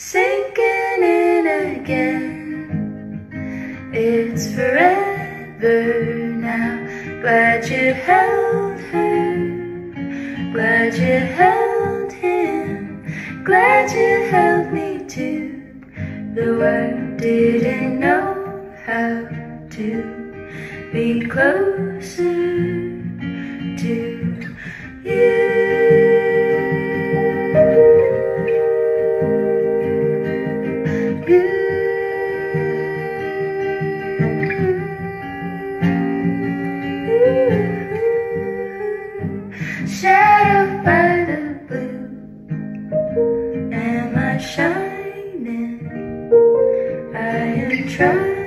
sinking in again. It's forever now. Glad you held her, glad you held him, glad you held me too. The world didn't know how to be closer to you. Shadowed by the blue, am I shining? I am trying.